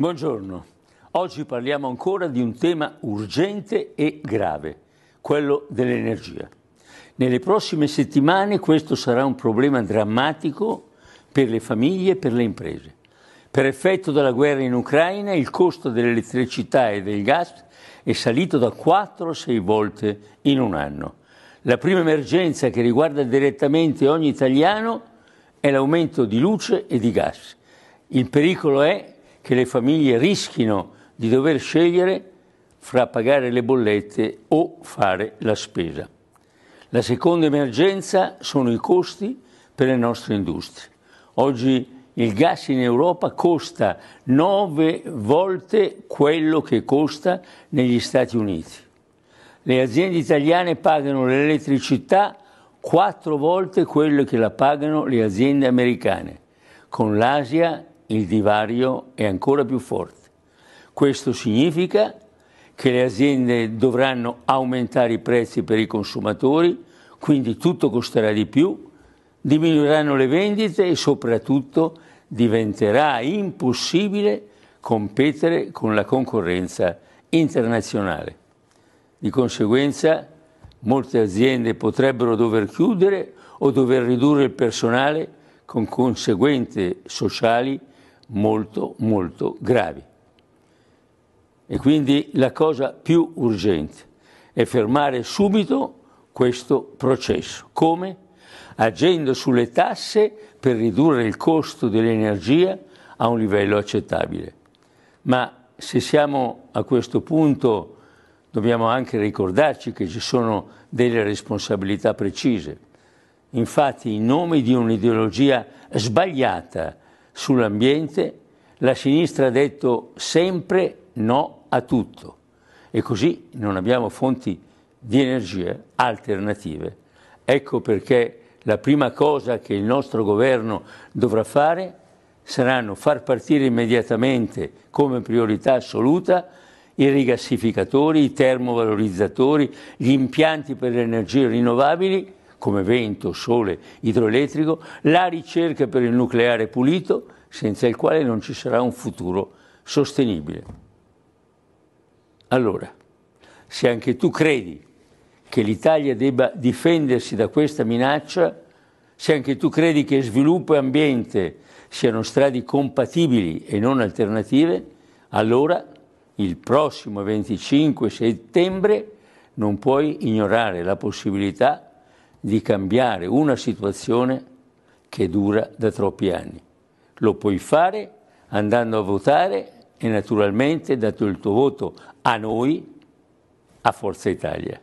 Buongiorno, oggi parliamo ancora di un tema urgente e grave, quello dell'energia. Nelle prossime settimane questo sarà un problema drammatico per le famiglie e per le imprese. Per effetto della guerra in Ucraina il costo dell'elettricità e del gas è salito da 4 a 6 volte in un anno. La prima emergenza che riguarda direttamente ogni italiano è l'aumento di luce e di gas. Il pericolo è che le famiglie rischino di dover scegliere fra pagare le bollette o fare la spesa. La seconda emergenza sono i costi per le nostre industrie. Oggi il gas in Europa costa nove volte quello che costa negli Stati Uniti. Le aziende italiane pagano l'elettricità quattro volte quello che la pagano le aziende americane. Con l'Asia il divario è ancora più forte. Questo significa che le aziende dovranno aumentare i prezzi per i consumatori, quindi tutto costerà di più, diminuiranno le vendite e soprattutto diventerà impossibile competere con la concorrenza internazionale. Di conseguenza molte aziende potrebbero dover chiudere o dover ridurre il personale con conseguenze sociali molto, molto gravi. E quindi la cosa più urgente è fermare subito questo processo. Come? Agendo sulle tasse per ridurre il costo dell'energia a un livello accettabile. Ma se siamo a questo punto dobbiamo anche ricordarci che ci sono delle responsabilità precise. Infatti, in nome di un'ideologia sbagliata sull'ambiente, la sinistra ha detto sempre no a tutto e così non abbiamo fonti di energia alternative. Ecco perché la prima cosa che il nostro governo dovrà fare saranno far partire immediatamente come priorità assoluta i rigassificatori, i termovalorizzatori, gli impianti per le energie rinnovabili come vento, sole, idroelettrico, la ricerca per il nucleare pulito, senza il quale non ci sarà un futuro sostenibile. Allora, se anche tu credi che l'Italia debba difendersi da questa minaccia, se anche tu credi che sviluppo e ambiente siano strade compatibili e non alternative, allora il prossimo 25 settembre non puoi ignorare la possibilità di cambiare una situazione che dura da troppi anni. Lo puoi fare andando a votare e naturalmente dato il tuo voto a noi, a Forza Italia.